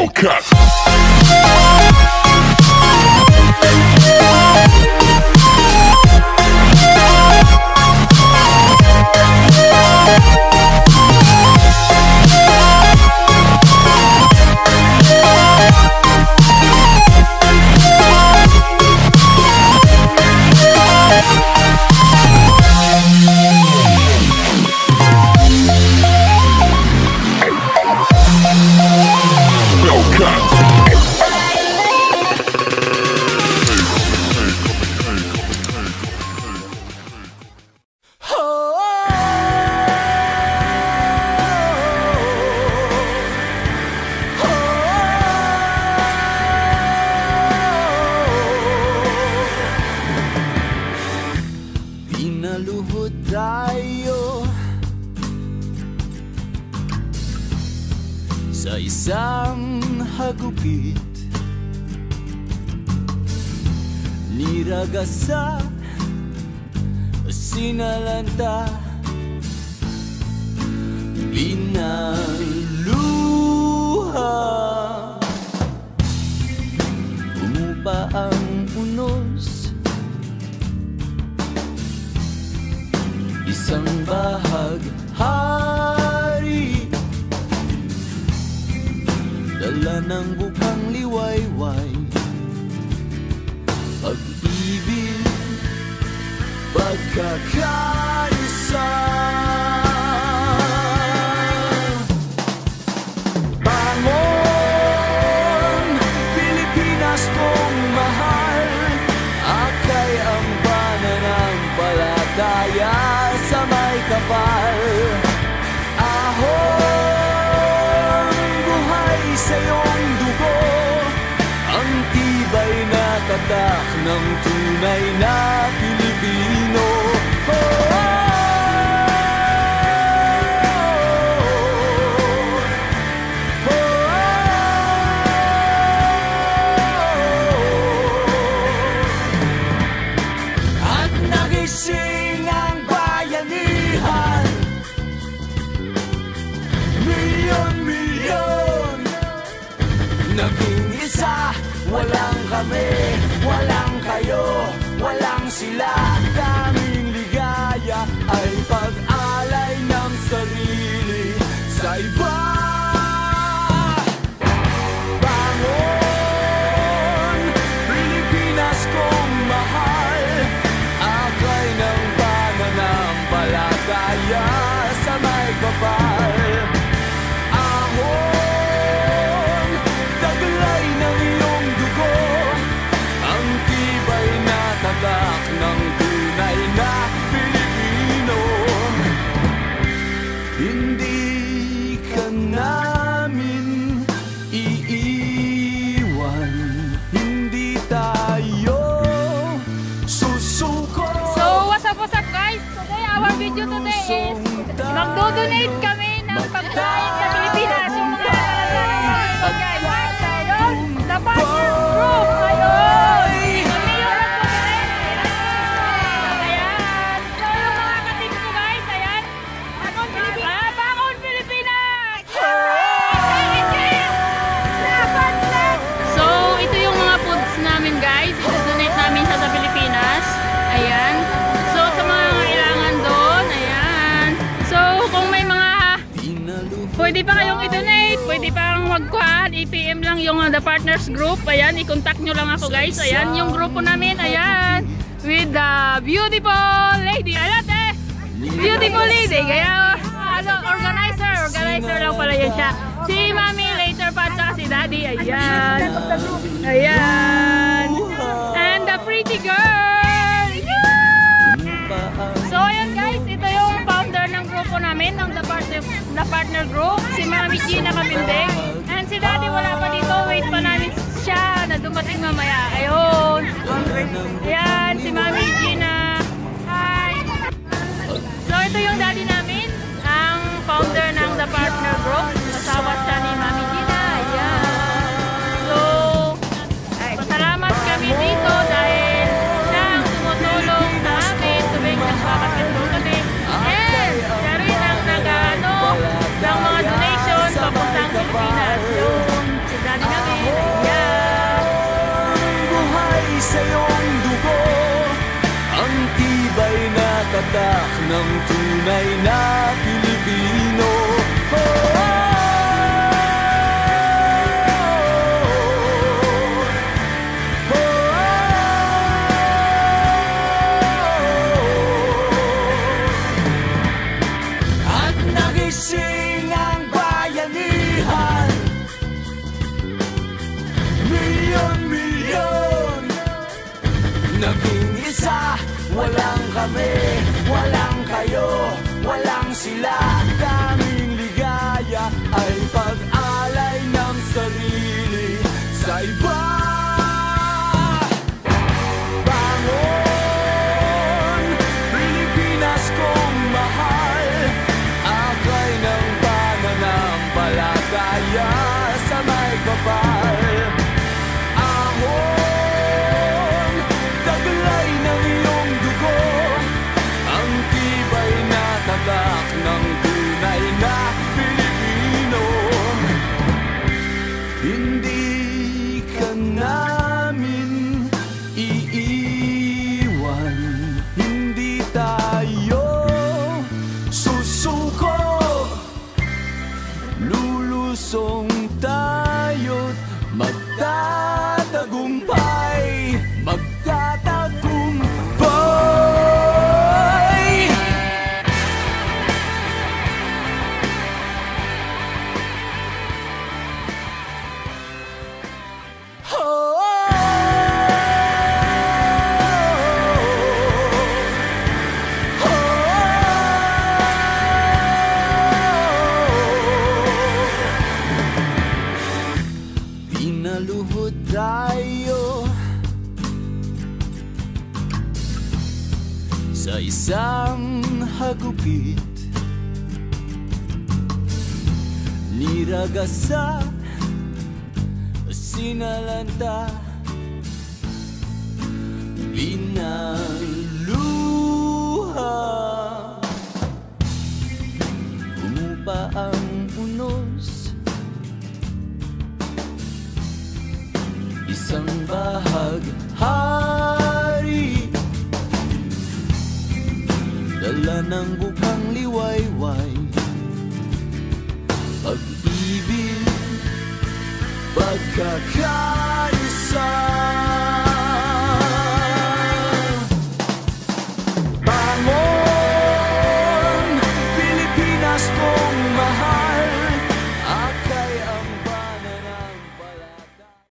Hellcat. Isang hagupit. Niragasa Sinalanta. Binaluha. Umupa ang unos. Isang bahag Dala ng bukang liwayway. Pag-ibig Pagkakaisa tatak ng tunay na Pilipino. Oh, At nagising ang bayanihan. Milyon-milyon Walang kami, Walang sila. Kaming ligaya Ay pag-alay ng sarili. Sa iba Bangon, kong mahal. Akay ng pananampalataya sa may kapal is magdo-donate kami ng pagkain sa Pilipinas. Yung mga nalalaman ng pagkain. Ayun, the partner group. Pwede pa kayong i-donate, pwede pang magkuhan, i-PM lang yung uh, The Partners Group. Ayan, i-contact nyo lang ako guys. Ayan, yung grupo namin, ayan. With the beautiful lady. Ayan, eh! Beautiful lady. Kaya, ano, organizer. Organizer lang pala yan siya. Si Mami later pa, tsaka si Daddy. Ayan. Ayan. And the pretty girl. Grupo namin, ng The Partner, the partner Group. Si Mami Gina Kabindeng. And si Daddy wala pa dito. Wait pa namin siya na dumating mamaya. Ayun. Ayan, si Mami Gina. Hi. So, ito yung daddy na tatak ng tunay na Pilipino. Oh, oh, oh. At nagising ang bayanihan. Milyon-milyon isa Walang kami, walang kayo Walang sila. Daming ligaya Ay pag-alay ng sarili Sa iba. Bangon Pilipinas kong mahal. Akay ng pananampalataya Sa may kapal Pinaluhod tayo. Sa isang hagupit Niragasa Sinalanta Binaluha Isang bahaghari Dala ng bukang liwayway. Pag-ibig Pagkakay